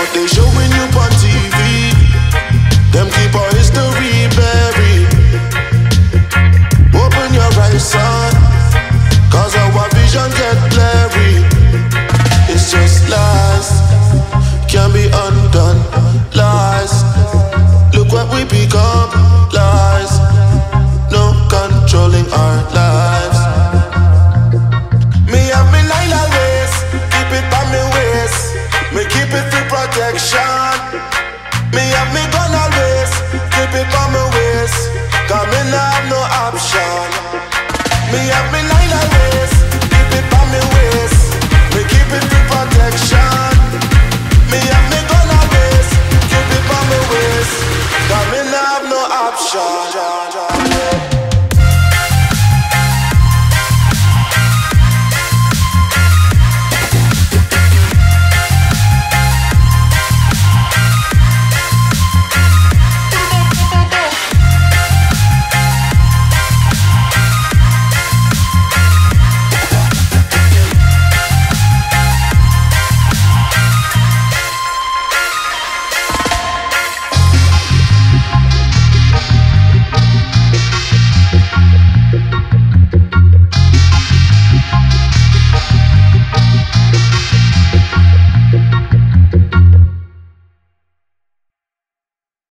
what they showing you on TV. Them keep on